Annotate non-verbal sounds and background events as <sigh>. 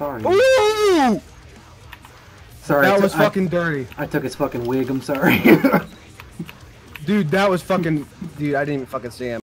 sorry. Ooh! Sorry. That was was I- fucking dirty. I took his fucking wig. I'm sorry. <laughs> Dude, that was fucking... Dude, I didn't even fucking see him.